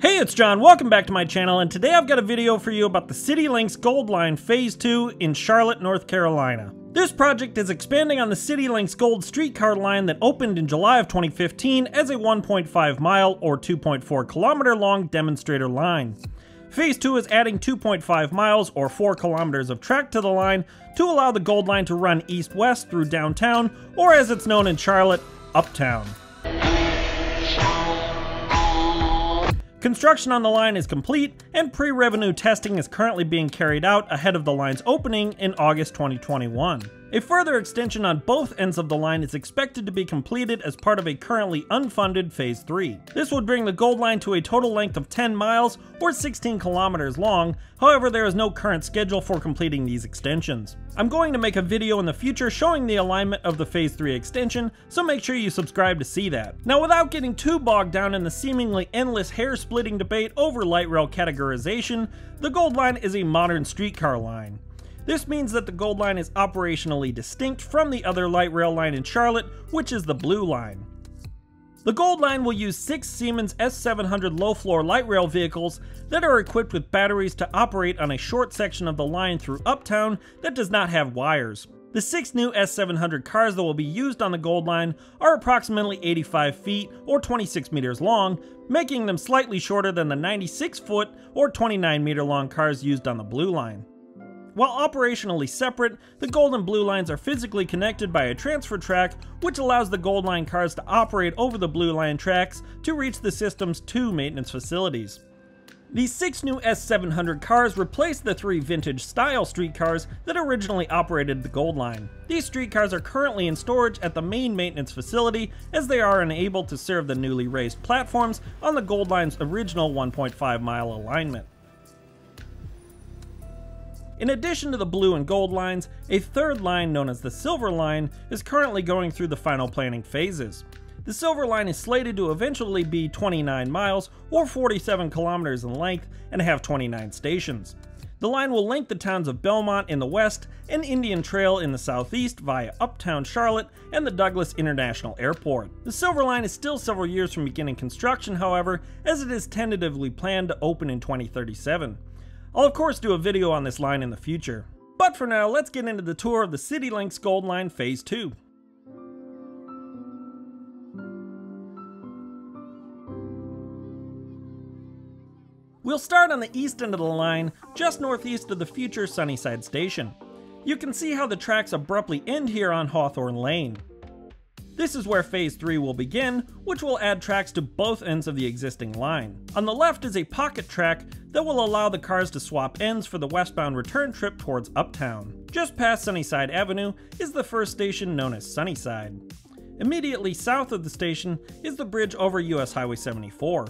Hey, it's John. Welcome back to my channel, and today I've got a video for you about the CityLynx Gold Line Phase 2 in Charlotte, North Carolina. This project is expanding on the CityLynx Gold streetcar line that opened in July of 2015 as a 1.5 mile or 2.4 kilometer long demonstrator line. Phase 2 is adding 2.5 miles or 4 kilometers of track to the line to allow the Gold Line to run east-west through downtown, or as it's known in Charlotte, uptown. Construction on the line is complete, and pre-revenue testing is currently being carried out ahead of the line's opening in August 2021. A further extension on both ends of the line is expected to be completed as part of a currently unfunded Phase 3. This would bring the Gold Line to a total length of 10 miles or 16 kilometers long, however there is no current schedule for completing these extensions. I'm going to make a video in the future showing the alignment of the Phase 3 extension, so make sure you subscribe to see that. Now without getting too bogged down in the seemingly endless hair-splitting debate over light rail categorization, the Gold Line is a modern streetcar line. This means that the Gold Line is operationally distinct from the other light rail line in Charlotte, which is the Blue Line. The Gold Line will use six Siemens S700 low-floor light rail vehicles that are equipped with batteries to operate on a short section of the line through Uptown that does not have wires. The six new S700 cars that will be used on the Gold Line are approximately 85 feet or 26 meters long, making them slightly shorter than the 96 foot or 29 meter long cars used on the Blue Line. While operationally separate, the Gold and Blue lines are physically connected by a transfer track, which allows the Gold Line cars to operate over the Blue Line tracks to reach the system's two maintenance facilities. These six new S700 cars replace the three vintage style streetcars that originally operated the Gold Line. These streetcars are currently in storage at the main maintenance facility as they are unable to serve the newly raised platforms on the Gold Line's original 1.5 mile alignment. In addition to the blue and gold lines, a third line known as the silver line is currently going through the final planning phases. The silver line is slated to eventually be 29 miles or 47 kilometers in length and have 29 stations. The line will link the towns of Belmont in the west and Indian Trail in the southeast via uptown Charlotte and the Douglas International Airport. The Silver Line is still several years from beginning construction, however, as it is tentatively planned to open in 2037. I'll of course do a video on this line in the future. But for now, let's get into the tour of the CityLynx Gold Line Phase 2. We'll start on the east end of the line, just northeast of the future Sunnyside Station. You can see how the tracks abruptly end here on Hawthorne Lane. This is where Phase 3 will begin, which will add tracks to both ends of the existing line. On the left is a pocket track that will allow the cars to swap ends for the westbound return trip towards Uptown. Just past Sunnyside Avenue is the first station known as Sunnyside. Immediately south of the station is the bridge over US Highway 74.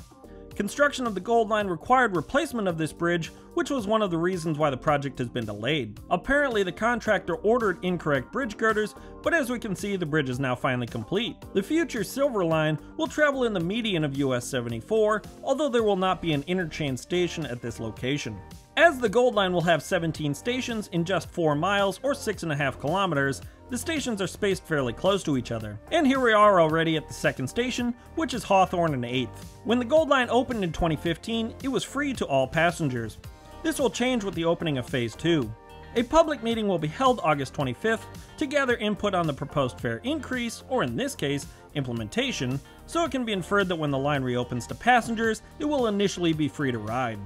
Construction of the Gold Line required replacement of this bridge, which was one of the reasons why the project has been delayed. Apparently, the contractor ordered incorrect bridge girders, but as we can see, the bridge is now finally complete. The future Silver Line will travel in the median of US 74, although there will not be an interchange station at this location. As the Gold Line will have 17 stations in just 4 miles or 6.5 kilometers, the stations are spaced fairly close to each other. And here we are already at the second station, which is Hawthorne and 8th. When the Gold Line opened in 2015, it was free to all passengers. This will change with the opening of Phase 2. A public meeting will be held August 25th to gather input on the proposed fare increase, or in this case, implementation, so it can be inferred that when the line reopens to passengers, it will initially be free to ride.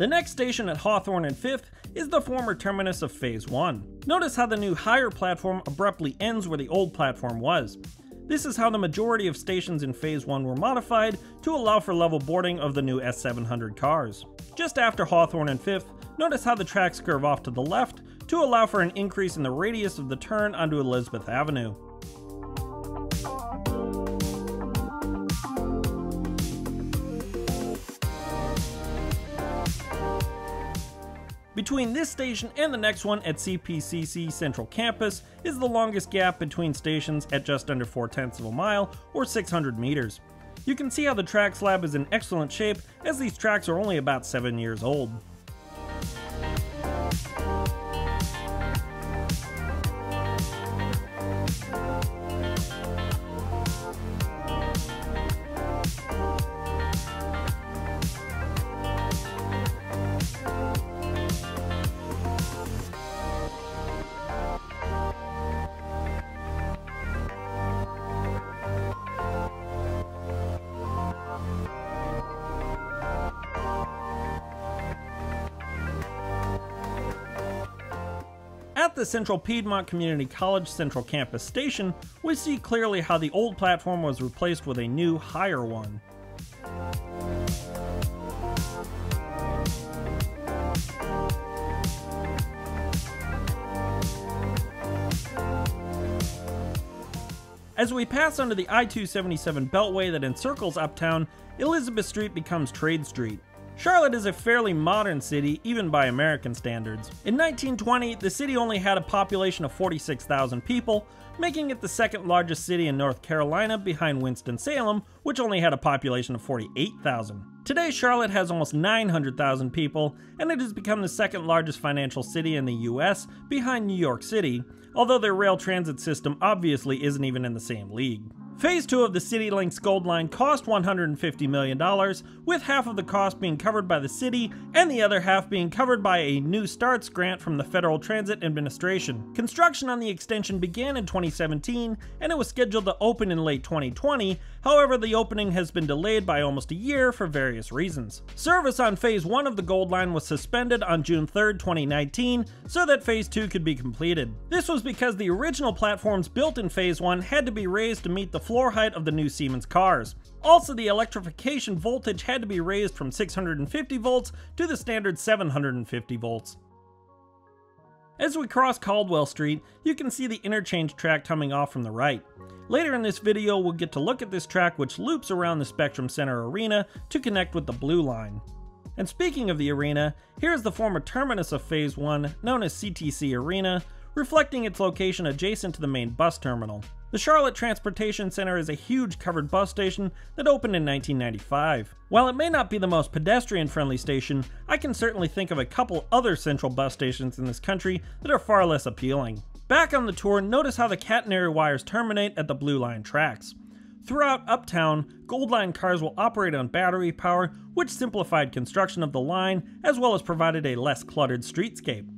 The next station at Hawthorne and 5th is the former terminus of Phase 1. Notice how the new higher platform abruptly ends where the old platform was. This is how the majority of stations in Phase 1 were modified to allow for level boarding of the new S700 cars. Just after Hawthorne and 5th, notice how the tracks curve off to the left to allow for an increase in the radius of the turn onto Elizabeth Avenue. Between this station and the next one at CPCC Central Campus is the longest gap between stations at just under 4 tenths of a mile or 600 meters. You can see how the track slab is in excellent shape as these tracks are only about 7 years old. The Central Piedmont Community College Central Campus Station, we see clearly how the old platform was replaced with a new, higher one. As we pass under the I-277 beltway that encircles Uptown, Elizabeth Street becomes Trade Street. Charlotte is a fairly modern city, even by American standards. In 1920, the city only had a population of 46,000 people, making it the second largest city in North Carolina behind Winston-Salem, which only had a population of 48,000. Today, Charlotte has almost 900,000 people, and it has become the second largest financial city in the US, behind New York City, although their rail transit system obviously isn't even in the same league. Phase 2 of the CityLynx Gold Line cost $150 million, with half of the cost being covered by the city and the other half being covered by a New Starts grant from the Federal Transit Administration. Construction on the extension began in 2017 and it was scheduled to open in late 2020, however the opening has been delayed by almost a year for various reasons. Service on Phase 1 of the Gold Line was suspended on June 3, 2019, so that Phase 2 could be completed. This was because the original platforms built in Phase 1 had to be raised to meet the floor height of the new Siemens cars. Also, the electrification voltage had to be raised from 650 volts to the standard 750 volts. As we cross Caldwell Street, you can see the interchange track coming off from the right. Later in this video, we'll get to look at this track which loops around the Spectrum Center Arena to connect with the Blue Line. And speaking of the arena, here's the former terminus of Phase 1, known as CTC Arena, reflecting its location adjacent to the main bus terminal. The Charlotte Transportation Center is a huge covered bus station that opened in 1995. While it may not be the most pedestrian friendly station, I can certainly think of a couple other central bus stations in this country that are far less appealing. Back on the tour, notice how the catenary wires terminate at the Blue Line tracks. Throughout Uptown, Gold Line cars will operate on battery power, which simplified construction of the line as well as provided a less cluttered streetscape.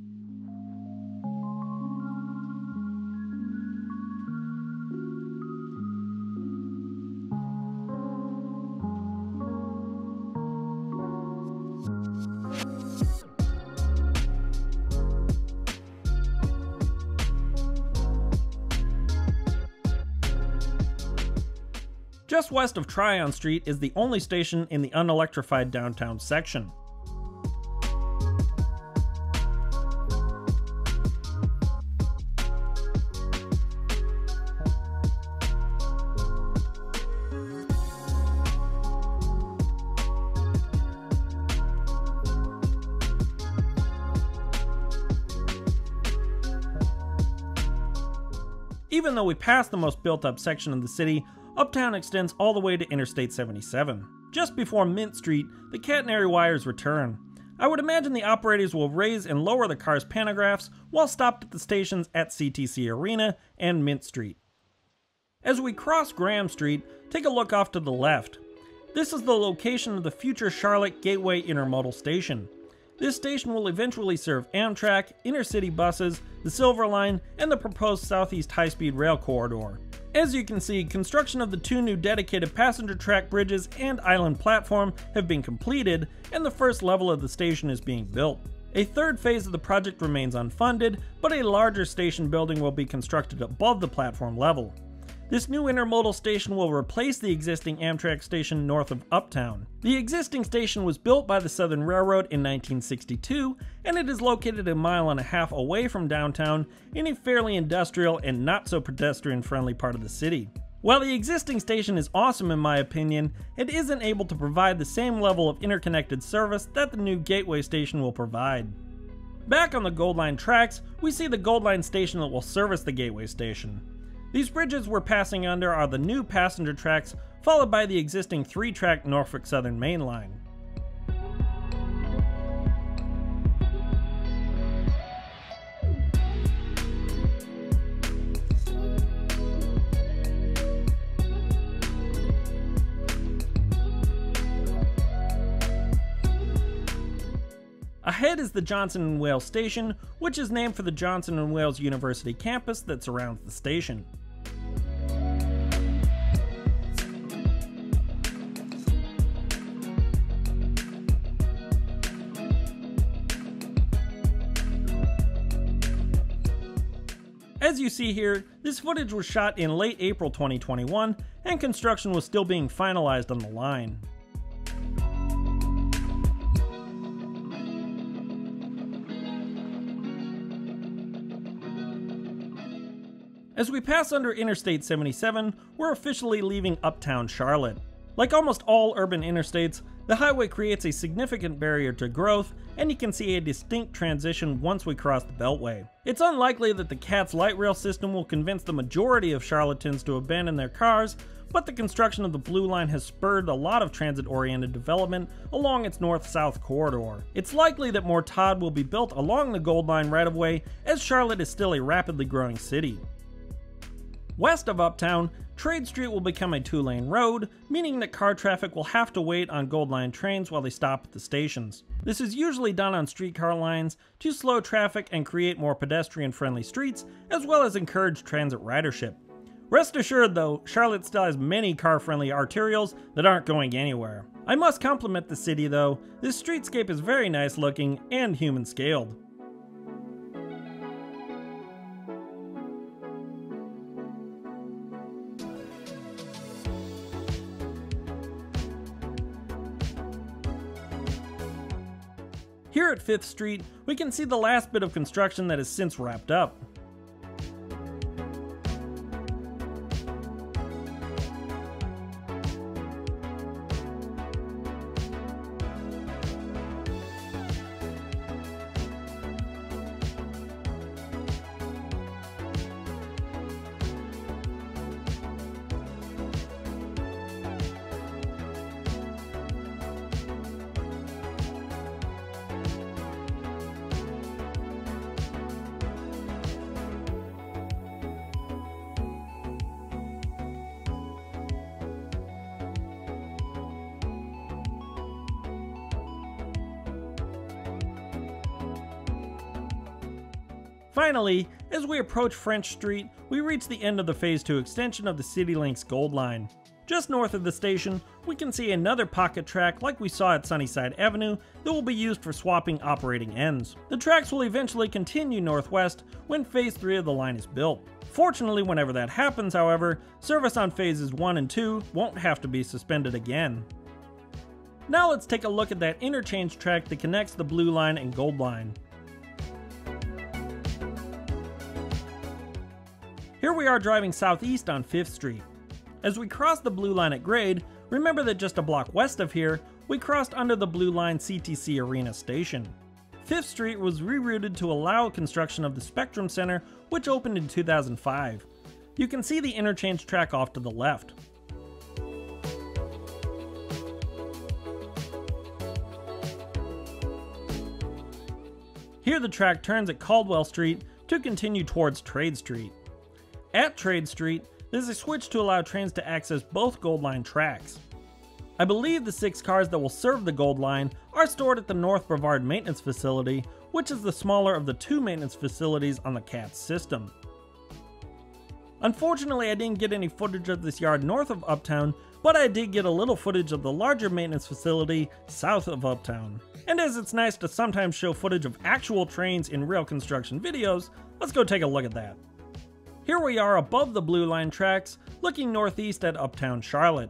Just west of Tryon Street is the only station in the unelectrified downtown section. Even though we passed the most built up section of the city, Uptown extends all the way to Interstate 77. Just before Mint Street, the catenary wires return. I would imagine the operators will raise and lower the car's pantographs while stopped at the stations at CTC Arena and Mint Street. As we cross Graham Street, take a look off to the left. This is the location of the future Charlotte Gateway Intermodal Station. This station will eventually serve Amtrak, intercity buses, the Silver Line, and the proposed Southeast High Speed Rail Corridor. As you can see, construction of the two new dedicated passenger track bridges and island platform have been completed, and the first level of the station is being built. A third phase of the project remains unfunded, but a larger station building will be constructed above the platform level. This new intermodal station will replace the existing Amtrak station north of Uptown. The existing station was built by the Southern Railroad in 1962, and it is located a mile and a half away from downtown in a fairly industrial and not so pedestrian friendly part of the city. While the existing station is awesome in my opinion, it isn't able to provide the same level of interconnected service that the new Gateway station will provide. Back on the Gold Line tracks, we see the Gold Line station that will service the Gateway station. These bridges we're passing under are the new passenger tracks, followed by the existing three-track Norfolk Southern Main Line. Ahead is the Johnson & Wales Station, which is named for the Johnson & Wales University campus that surrounds the station. As you see here, this footage was shot in late April 2021, and construction was still being finalized on the line. As we pass under Interstate 77, we're officially leaving uptown Charlotte. Like almost all urban interstates, the highway creates a significant barrier to growth, and you can see a distinct transition once we cross the Beltway. It's unlikely that the CATS light rail system will convince the majority of Charlotteans to abandon their cars, but the construction of the Blue Line has spurred a lot of transit-oriented development along its north-south corridor. It's likely that more TOD will be built along the Gold Line right of way, as Charlotte is still a rapidly growing city. West of Uptown, Trade Street will become a two-lane road, meaning that car traffic will have to wait on Gold Line trains while they stop at the stations. This is usually done on streetcar lines to slow traffic and create more pedestrian-friendly streets, as well as encourage transit ridership. Rest assured though, Charlotte still has many car-friendly arterials that aren't going anywhere. I must compliment the city though, this streetscape is very nice looking and human Here at 5th Street, we can see the last bit of construction that has since wrapped up. Finally, as we approach French Street, we reach the end of the Phase 2 extension of the CityLynx Gold Line. Just north of the station, we can see another pocket track like we saw at Sunnyside Avenue that will be used for swapping operating ends. The tracks will eventually continue northwest when Phase 3 of the line is built. Fortunately, whenever that happens, however, service on Phases 1 and 2 won't have to be suspended again. Now let's take a look at that interchange track that connects the Blue Line and Gold Line. Here we are driving southeast on 5th Street. As we cross the blue line at grade, remember that just a block west of here, we crossed under the blue line CTC Arena station. 5th Street was rerouted to allow construction of the Spectrum Center, which opened in 2005. You can see the interchange track off to the left. Here the track turns at Caldwell Street to continue towards Trade Street. At Trade Street, there's a switch to allow trains to access both Gold Line tracks. I believe the six cars that will serve the Gold Line are stored at the North Brevard Maintenance Facility, which is the smaller of the two maintenance facilities on the CATS system. Unfortunately, I didn't get any footage of this yard north of Uptown, but I did get a little footage of the larger maintenance facility south of Uptown. And as it's nice to sometimes show footage of actual trains in real construction videos, let's go take a look at that. Here we are above the Blue Line tracks, looking northeast at uptown Charlotte.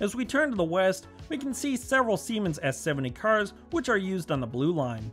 As we turn to the west, we can see several Siemens S70 cars which are used on the Blue Line.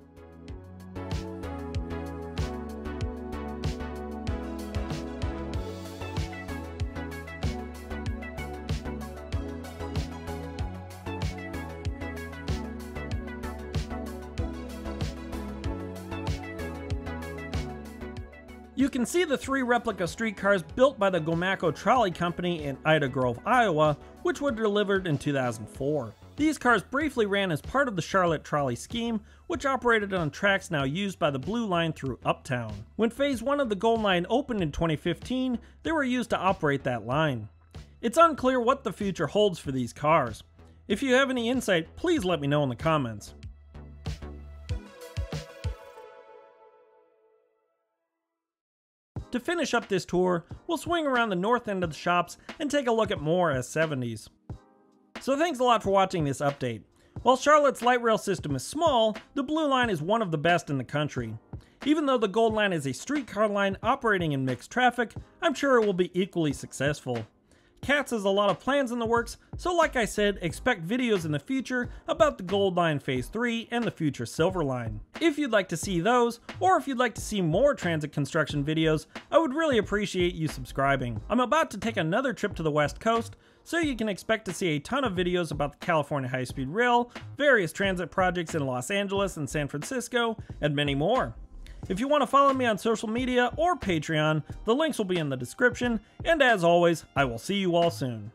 You can see the three replica streetcars built by the Gomaco Trolley Company in Ida Grove, Iowa, which were delivered in 2004. These cars briefly ran as part of the Charlotte Trolley scheme, which operated on tracks now used by the Blue Line through Uptown. When Phase 1 of the Gold Line opened in 2015, they were used to operate that line. It's unclear what the future holds for these cars. If you have any insight, please let me know in the comments. To finish up this tour, we'll swing around the north end of the shops and take a look at more S70s. So thanks a lot for watching this update. While Charlotte's light rail system is small, the Blue Line is one of the best in the country. Even though the Gold Line is a streetcar line operating in mixed traffic, I'm sure it will be equally successful. CATS has a lot of plans in the works, so like I said, expect videos in the future about the Gold Line Phase 3 and the future Silver Line. If you'd like to see those, or if you'd like to see more transit construction videos, I would really appreciate you subscribing. I'm about to take another trip to the West Coast, so you can expect to see a ton of videos about the California High Speed Rail, various transit projects in Los Angeles and San Francisco, and many more. If you want to follow me on social media or Patreon, the links will be in the description, and as always, I will see you all soon.